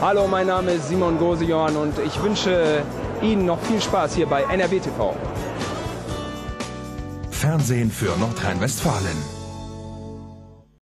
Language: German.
Hallo, mein Name ist Simon Gosejohann und ich wünsche Ihnen noch viel Spaß hier bei NRW TV. Fernsehen für Nordrhein-Westfalen.